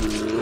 you